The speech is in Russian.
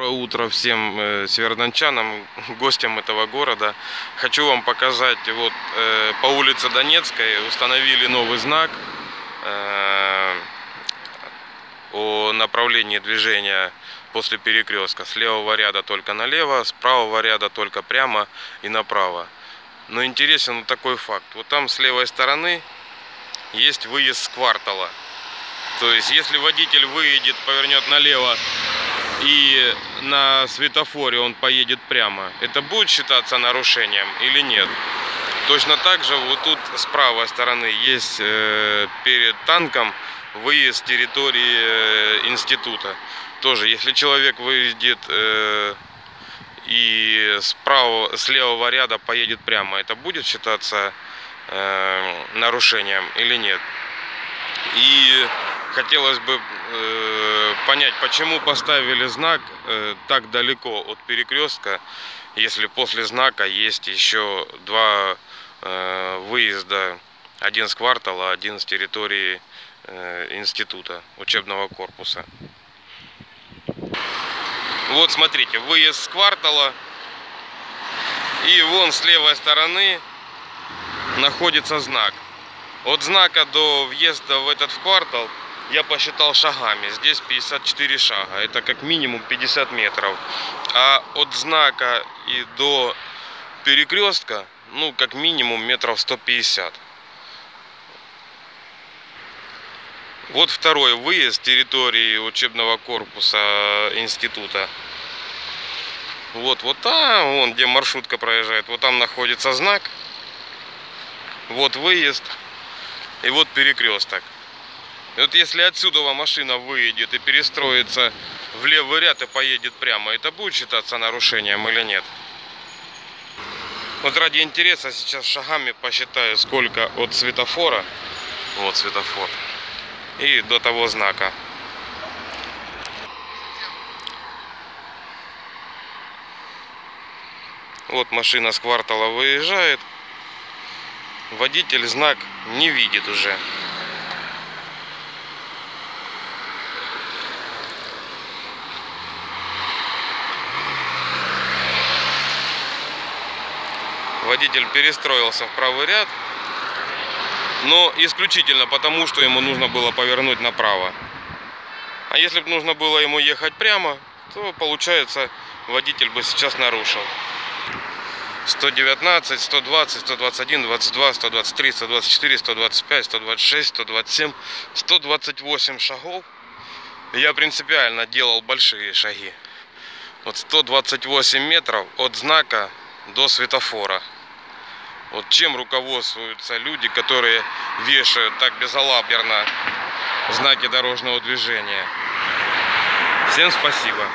Доброе утро всем э, северодончанам, гостям этого города. Хочу вам показать, вот э, по улице Донецкой установили новый знак э, о направлении движения после перекрестка. С левого ряда только налево, с правого ряда только прямо и направо. Но интересен вот такой факт. Вот там с левой стороны есть выезд с квартала. То есть, если водитель выедет, повернет налево и на светофоре он поедет прямо, это будет считаться нарушением или нет? Точно так же вот тут с правой стороны есть э, перед танком выезд с территории э, института. Тоже, если человек выедет э, и справа, с левого ряда поедет прямо, это будет считаться э, нарушением или нет? И хотелось бы э, понять, почему поставили знак э, так далеко от перекрестка, если после знака есть еще два э, выезда, один с квартала, один с территории э, института, учебного корпуса. Вот смотрите, выезд с квартала, и вон с левой стороны находится знак. От знака до въезда в этот квартал я посчитал шагами. Здесь 54 шага. Это как минимум 50 метров. А от знака и до перекрестка, ну, как минимум метров 150. Вот второй выезд территории учебного корпуса института. Вот, вот там, вон, где маршрутка проезжает, вот там находится знак. Вот выезд. И вот перекресток. Вот если отсюда машина выедет и перестроится в левый ряд и поедет прямо, это будет считаться нарушением или нет? Вот ради интереса сейчас шагами посчитаю, сколько от светофора, вот светофор, и до того знака. Вот машина с квартала выезжает. Водитель знак не видит уже. Водитель перестроился в правый ряд, но исключительно потому, что ему нужно было повернуть направо. А если бы нужно было ему ехать прямо, то получается водитель бы сейчас нарушил. 119, 120, 121, 22, 123, 124, 125, 126, 127, 128 шагов. Я принципиально делал большие шаги. Вот 128 метров от знака до светофора. Вот чем руководствуются люди, которые вешают так безалаберно знаки дорожного движения. Всем спасибо.